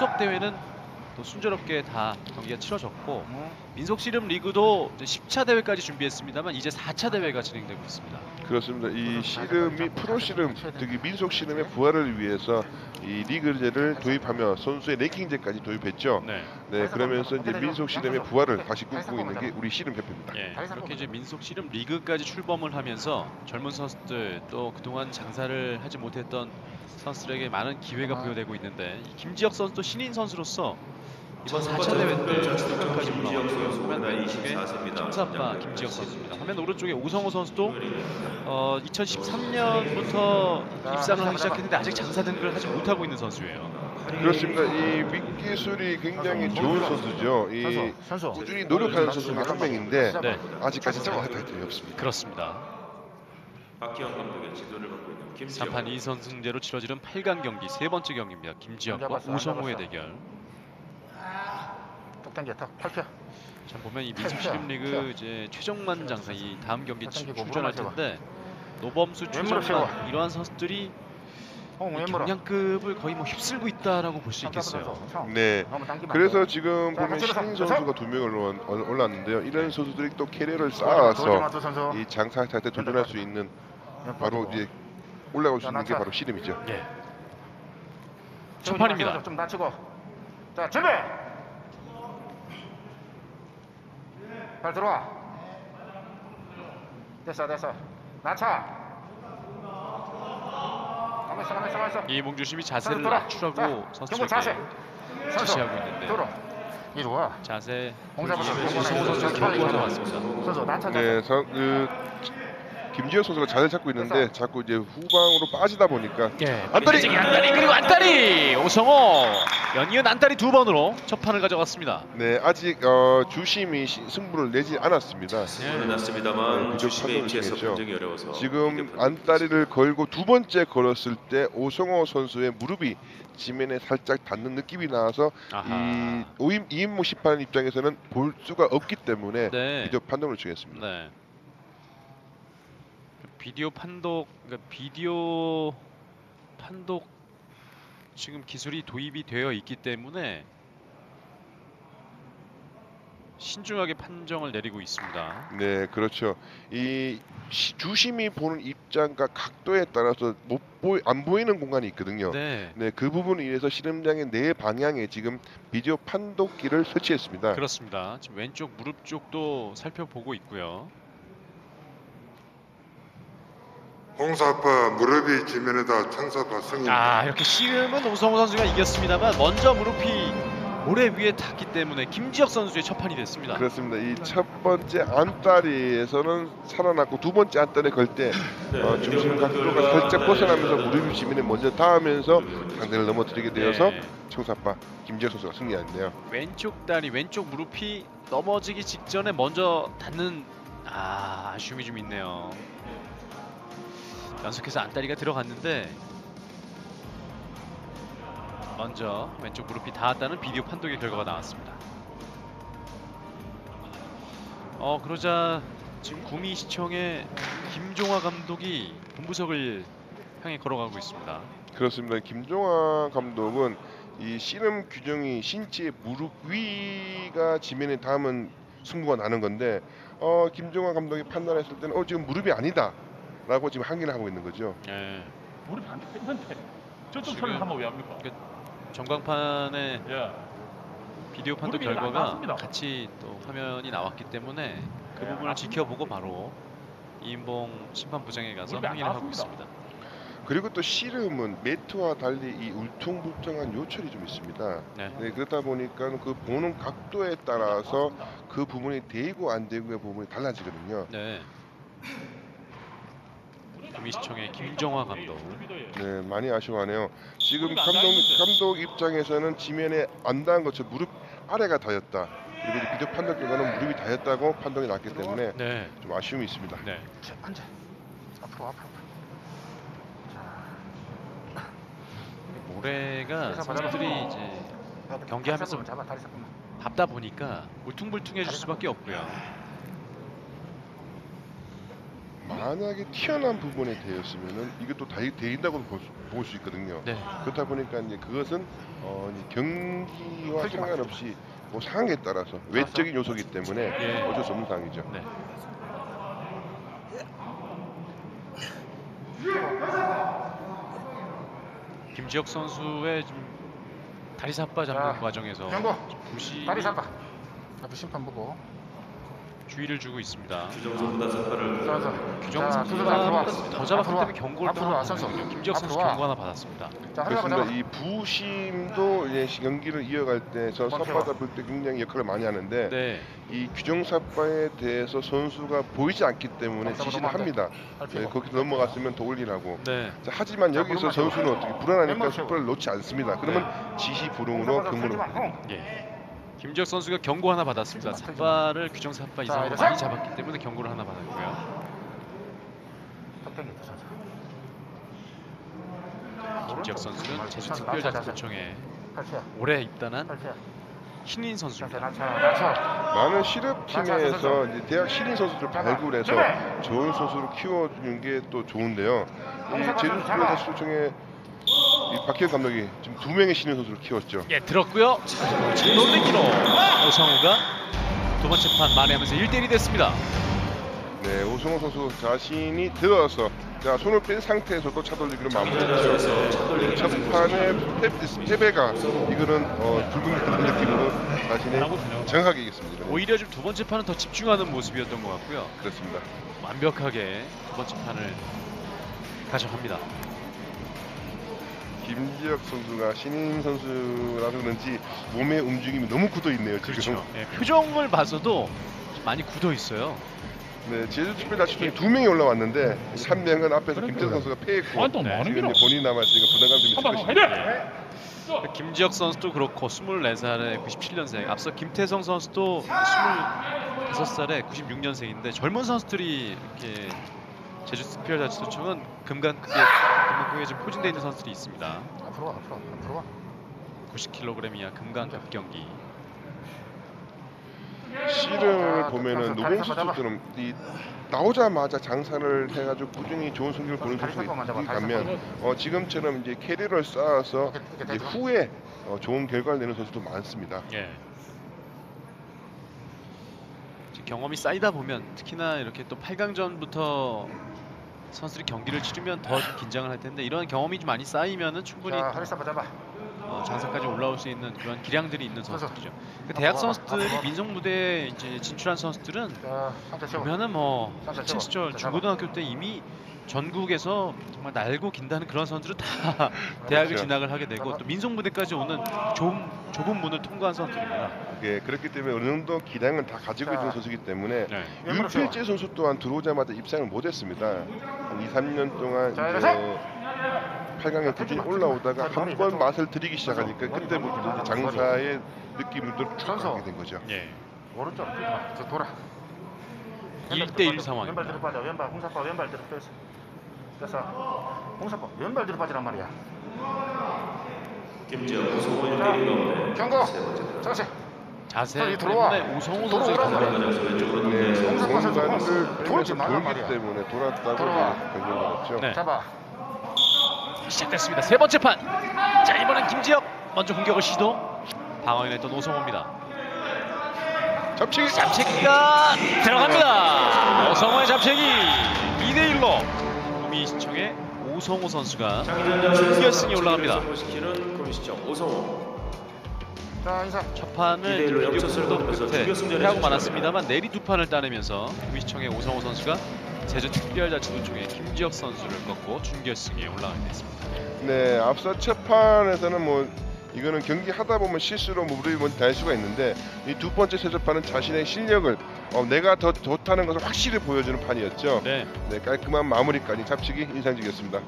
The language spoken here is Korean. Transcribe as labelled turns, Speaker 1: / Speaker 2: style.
Speaker 1: 후속 대회는 또 순조롭게 다 경기가 치러졌고
Speaker 2: 음.
Speaker 1: 민속 씨름 리그도 이제 10차 대회까지 준비했습니다만 이제 4차 대회가 진행되고 있습니다.
Speaker 3: 그렇습니다. 이 씨름이 프로 씨름, 특히 민속 씨름의 부활을 위해서 이 리그제를 도입하며 선수의 랭킹제까지 도입했죠.
Speaker 1: 네.
Speaker 3: 네, 그러면서 이제 민속 씨름의 부활을 다시 꿈꾸고 있는 게 우리 씨름 협회입니다.
Speaker 1: 예, 그렇게 이제 민속 씨름 리그까지 출범을 하면서 젊은 선수들 또 그동안 장사를 하지 못했던 선수들에게 많은 기회가 부여되고 있는데 이 김지혁 선수도 신인 선수로서 이번 4차 대회 때 결승까지 올라왔고요. 화면 왼쪽에 청사빠 김지혁 선수입니다. 화면 오른쪽에 오성호 선수도 어, 2013년부터 입상을 하기 시작했는데 아직 장사 등극을 하지 못하고 있는 선수예요.
Speaker 3: 그렇습니다. 이 윗기술이 굉장히 좋은 선수죠. 이
Speaker 2: 선수, 선수.
Speaker 3: 꾸준히 노력하는 선수 중에 한 명인데
Speaker 1: 네.
Speaker 3: 아직까지 장사 타이틀이 없습니다.
Speaker 1: 그렇습니다.
Speaker 4: 박기영 감독의 지도를 받고 있는 김지영
Speaker 1: 3판 2선 승제로 치러지는 8강 경기 세 번째 경기입니다. 김지혁과 오성호의 대결.
Speaker 2: 턱 팔펴
Speaker 1: 참 보면 이 민속 씨름 리그 이제 최정만 장사 이 다음 경기 출- 출전할 텐데 노범수, 최정만 이러한 선수들이
Speaker 2: 어
Speaker 1: 경량급을 거의 뭐 휩쓸고 있다라고 볼 수 있겠어요.
Speaker 3: 네.
Speaker 2: 당기면
Speaker 3: 그래서. 지금
Speaker 2: 자,
Speaker 3: 보면 신인. 선수가 두 명 올라- 올랐는데요. 이런 선수들이 또 캐리어를
Speaker 2: 조지마,
Speaker 3: 쌓아서 이 장사 타이틀 도전할 수 있는 바로 이제 올라올 수 있는 게 바로 씨름이죠.
Speaker 1: 예.
Speaker 2: 조지마,
Speaker 1: 첫 판입니다.
Speaker 2: 선수 좀 낮추고 자 준비 발 들어와. 됐어 됐어. 낮춰. 가만 있어 가만 있어 가만 있어.
Speaker 1: 이몽주 심이 자세를
Speaker 2: 돌아.
Speaker 1: 낮추라고
Speaker 2: 자, 경고
Speaker 1: 선수들에게
Speaker 2: 자세. 선수
Speaker 1: 지시하고 있는데.
Speaker 2: 들어 이리 와.
Speaker 1: 자세.
Speaker 2: 공사부터
Speaker 1: 이후에
Speaker 2: 경고는
Speaker 1: 오성호 선수가
Speaker 2: 빨리
Speaker 1: 경고하러
Speaker 2: 가자.
Speaker 1: 왔습니다.
Speaker 2: 선수 낮춰
Speaker 3: 네, 서, 그 김지혁 선수가 자세 잡고 있는데 자꾸 이제 후방으로 빠지다 보니까
Speaker 1: 예,
Speaker 3: 안다리!
Speaker 1: 안다리 그리고 안다리 오성호 연이은 안다리 두 번으로 첫 판을 가져갔습니다.
Speaker 3: 네 아직 어, 주심이 시- 승부를 내지 않았습니다.
Speaker 4: 승부는
Speaker 3: 네,
Speaker 4: 났습니다만
Speaker 3: 그쪽
Speaker 4: 주심의 입지에서. 굉장히 어려워서
Speaker 3: 지금 안다리를 걸고 두 번째 걸었을 때 오성호 선수의 무릎이 지면에 살짝 닿는 느낌이 나와서
Speaker 1: 아하.
Speaker 3: 이 5인 2인무 심판 입장에서는 볼 수가 없기 때문에
Speaker 1: 네.
Speaker 3: 비디오 판독을 중요했습니다.
Speaker 1: 네. 비디오 판독, 그러니까 비디오 판독 지금 기술이 도입이 되어 있기 때문에 신중하게 판정을 내리고 있습니다.
Speaker 3: 네, 그렇죠. 이 시- 주심이 보는 입장과 각도에 따라서 못 보이 안 보이는 공간이 있거든요.
Speaker 1: 네,
Speaker 3: 네, 그 부분을 위해서 씨름장의 네 방향에 지금 비디오 판독기를 설치했습니다.
Speaker 1: 그렇습니다. 지금 왼쪽 무릎 쪽도 살펴보고 있고요.
Speaker 5: 홍사파 무릎이 지면에다 청사파 승인.
Speaker 1: 아 이렇게 씨름은 오성호 선수가 이겼습니다만 먼저 무릎이 모래 위에 닿기 때문에 김지혁 선수의 첫 판이 됐습니다.
Speaker 3: 그렇습니다. 이 첫 번째 안다리에서는 살아났고 두 번째 안다리 걸때
Speaker 4: 네,
Speaker 3: 어, 중심 각도가 살짝 벗어나면서 무릎이 지면에 먼저 닿으면서 상대를 넘어뜨리게 되어서
Speaker 1: 네.
Speaker 3: 청사파 김지혁 선수가 승리했네요.
Speaker 1: 왼쪽 다리, 왼쪽 무릎이 넘어지기 직전에 먼저 닿는 아 아쉬움이 좀 있네요. 연속해서 안다리가 들어갔는데 먼저 왼쪽 무릎이 닿았다는 비디오 판독의 결과가 나왔습니다. 어 그러자 지금 구미 시청의 김종화 감독이 본부석을 향해 걸어가고 있습니다.
Speaker 3: 그렇습니다. 김종환 감독은 이 씨름 규정이 신체 무릎 위가 지면에 닿으면 승부가 나는 건데 어, 김종환 감독이 판단했을 때는 어 지금 무릎이 아니다 라고 지금 항의를 하고 있는 거죠.
Speaker 1: 예,
Speaker 6: 우리 안 했는데 저쪽
Speaker 1: 지금-
Speaker 6: 하면 왜 합니까?
Speaker 1: 전광판에
Speaker 6: 예.
Speaker 1: 비디오 판독
Speaker 6: 무릎이 안
Speaker 1: 결과가
Speaker 6: 나왔습니다.
Speaker 1: 같이 또 화면이 나왔기 때문에 그
Speaker 6: 네,
Speaker 1: 부분을
Speaker 6: 맞습니다.
Speaker 1: 지켜보고 바로 이인봉 심판부장에 가서
Speaker 6: 무릎이 안
Speaker 1: 항의를 하고
Speaker 6: 나왔습니다.
Speaker 1: 있습니다.
Speaker 3: 그리고 또 씨름은 매트와 달리 이 울퉁불퉁한 요철이 좀 있습니다.
Speaker 1: 네.
Speaker 3: 네, 그렇다 보니까 그 보는 각도에 따라서 그 부분이 대고 안 대고의 부분이 달라지거든요.
Speaker 1: 네. 구미시청의 김정화 감독.
Speaker 3: 네, 많이 아쉬워하네요. 지금 감독. 감독 입장에서는 지면에 안 닿은 것처럼 무릎 아래가 닿였다. 그리고 비디오 판독 결과는 무릎이 닿였다고 판독이 났기 때문에
Speaker 1: 네.
Speaker 3: 좀 아쉬움이 있습니다.
Speaker 1: 네.
Speaker 2: 자, 앉아 앞으로 앞으로
Speaker 1: 모래가 선수들이. 이제
Speaker 2: 자,
Speaker 1: 경기하면서 밟다 보니까 울퉁불퉁해질 수밖에 없고요.
Speaker 3: 만약에 튀어나온 부분에 대했으면은 이것도 다 대인다고 볼 수 있거든요.
Speaker 1: 네.
Speaker 3: 그렇다 보니까 이제 그것은 어, 이제 경기와 상관없이 뭐 상황에 따라서 외적인 요소이기 때문에
Speaker 1: 예.
Speaker 3: 어쩔 수 없는 상황이죠.
Speaker 1: 네. 김지혁 선수의 좀 다리 사빠 잡는
Speaker 2: 자,
Speaker 1: 과정에서. 부시
Speaker 2: 다리 잡아. 앞에 심판 보고.
Speaker 1: 주의를 주고 있습니다.
Speaker 4: 규정선보다 선발을
Speaker 2: 자,
Speaker 1: 규정
Speaker 2: 자,
Speaker 1: 선수가. 더 잡았기. 때문에 경고를
Speaker 2: 앞으로 와,
Speaker 1: 당한
Speaker 2: 선수.
Speaker 1: 거거든요. 김지혁 선수
Speaker 2: 앞으로 와.
Speaker 1: 경고 하나 받았습니다.
Speaker 2: 자, 하나
Speaker 3: 그렇습니다. 이 부심도 이제 경기를 이어갈 때저
Speaker 2: 먼저
Speaker 3: 삿바 잡을 때 굉장히 역할을 많이 하는데
Speaker 1: 네.
Speaker 3: 이 규정 삿바에 대해서 선수가 보이지 않기 때문에 지시를 합니다. 네, 거기서 넘어갔으면 더 올리라고.
Speaker 1: 네.
Speaker 3: 자, 하지만
Speaker 2: 자,
Speaker 3: 여기서 선수는. 어떻게 불안하니까
Speaker 2: 왼발
Speaker 3: 숯발을 놓지 않습니다. 그러면 지시 불응으로 경고를
Speaker 1: 예. 김지혁 선수가 경고 하나 받았습니다. 삿발을 규정 삿바 이상으로. 많이 잡았기 때문에 경고를 하나 받았고요. 김지혁 선수는. 제주
Speaker 2: 탈취야.
Speaker 1: 올해 입단한. 신인
Speaker 2: 자,
Speaker 1: 선수입니다.
Speaker 3: 많은 실업팀에서 이제 대학 신인 선수를
Speaker 2: 잡아.
Speaker 3: 발굴해서
Speaker 2: 잡아.
Speaker 3: 좋은 선수를 키워주는 게 또 좋은데요. 이 제주
Speaker 2: 잡아.
Speaker 3: 특별자치도청에 이 박희영 감독이 지금 두 명의 신인 선수를 키웠죠.
Speaker 1: 예, 들었고요. 놀래기로 오성우가 두 번째 판 만회하면서 1대1이 됐습니다.
Speaker 3: 네, 오승호 선수 자신이 들어서 자 손을 뺀 상태에서도 차돌리기로 마무리했죠. 첫 판의 패- 패배가 이거는 어, 불금이라는 느낌으로 자신의 정확하게 이겼습니다.
Speaker 1: 오히려 좀 두 번째 판은 더 집중하는 모습이었던 것 같고요.
Speaker 3: 그렇습니다.
Speaker 1: 완벽하게 두 번째 판을 가져갑니다.
Speaker 3: 김지혁 선수가 신인 선수라서 그런지 몸의 움직임이 너무 굳어 있네요. 지금.
Speaker 1: 예, 표정을 봐서도 많이 굳어 있어요.
Speaker 3: 네, 제주특별자치도에 두 명이 올라왔는데 한 명은 앞에서 김태현 선수가 패했고
Speaker 6: 많은
Speaker 3: 지금. 이제 본인 남았으니까 부담감 좀 있을 것입니다.
Speaker 6: 해야
Speaker 1: 김지혁 선수도 그렇고 24살에 97년생 앞서 김태성 선수도 25살에 96년생인데 젊은 선수들이 이렇게 제주특별자치도청은 금강 크게 금강크게 지금 포진되어 있는 선수들이 있습니다.
Speaker 2: 앞으로 와, 앞으로 와, 앞으로 와.
Speaker 1: 90kg 이하 금강급 경기.
Speaker 2: 아,
Speaker 3: 보면은 노봉수. 선수처럼 이 나오자마자 장사를 해가지고 꾸준히 좋은 성적을 보는
Speaker 2: 다리
Speaker 3: 선수가
Speaker 2: 다리
Speaker 3: 있다면 어, 지금처럼 이제 캐리어를 쌓아서
Speaker 2: 이렇게, 이렇게
Speaker 3: 이제. 후에 어, 좋은 결과를 내는 선수도 많습니다.
Speaker 1: 예. 이제 경험이 쌓이다 보면 특히나 이렇게 또 8강전부터 선수들이 경기를 치르면 더 긴장을 할 텐데 이런 경험이 좀 많이 쌓이면은 충분히
Speaker 2: 자.
Speaker 1: 어, 장사까지 올라올 수 있는 그런 기량들이 있는. 선수들이죠. 그 대학
Speaker 2: 앞으로 와봐,
Speaker 1: 선수들이
Speaker 2: 앞으로 와봐.
Speaker 1: 민속 무대에 이제 진출한 선수들은. 보면은 뭐 학창. 시절
Speaker 2: 자,
Speaker 1: 중고등학교 때 이미 전국에서 정말 날고 긴다는 그런 선수들은 다 대학을
Speaker 3: 그렇죠.
Speaker 1: 진학을 하게 되고 또 민속 무대까지 오는 좁은 좁은 문을 통과한 선수들입니다.
Speaker 3: 예, 그렇기 때문에 어느 정도 기량은 다 가지고
Speaker 2: 자.
Speaker 3: 있는 선수이기 때문에
Speaker 1: 네.
Speaker 3: 윤필재 선수 또한 들어오자마자 입상을 못했습니다. 한 2, 3년 동안
Speaker 2: 자,
Speaker 3: 이제 8강에 꾸준히
Speaker 2: 자,
Speaker 3: 올라오다가 한 번. 맛을 들이기 시작하니까 그때부터 이제 장사의
Speaker 2: 선수.
Speaker 3: 가게 된 거죠.
Speaker 1: 예.
Speaker 2: 오른쪽 돌아.
Speaker 1: 1대1 상황입니다.
Speaker 2: 왼발 뒤로 빠져. 왼발 홍사빠 왼발 뒤로 빼서. 됐어. 홍사빠 왼발 뒤로 빠지란 말이야.
Speaker 4: 김지혁 오성호 1대1 가운데
Speaker 2: 경고. 자세.
Speaker 1: 자세
Speaker 2: 들어와.
Speaker 1: 경기를
Speaker 4: 장면에서 왼쪽으로
Speaker 3: 네,
Speaker 2: 선수
Speaker 3: 공간을
Speaker 2: 돌지 말란 말이야.
Speaker 3: 때문에 돌았다고
Speaker 2: 들어와.
Speaker 3: 결정받았죠.
Speaker 1: 네.
Speaker 2: 잡아.
Speaker 1: 시작됐습니다. 세 번째 판. 자 이번엔 김지혁 먼저 공격을 시도. 방어해냈던 오성호입니다.
Speaker 3: 잡치기.
Speaker 1: 잡채기가 들어갑니다. 오성호의 잡채기 2대 1로 구미시청의 오성호 선수가 준결승에 올라갑니다.
Speaker 2: 자, 인사.
Speaker 1: 첫 판을
Speaker 4: 거두면서
Speaker 1: 끝에 패하고. 말았습니다만 내리 두 판을 따내면서 구미시청의 오성호 선수가 제주 특별자치도청의 김지혁 선수를 꺾고 준결승에 올라가게 됐습니다.
Speaker 3: 네, 앞서 첫 판에서는 뭐 이거는 경기 하다 보면 실수로 뭐 무릎이 먼저 닿을 수가 있는데 이 두 번째 세조판은 자신의 실력을 어, 내가 더 좋다는 것을 확실히 보여주는 판이었죠.
Speaker 1: 네.
Speaker 3: 네, 깔끔한 마무리까지 잡치기 인상적이었습니다.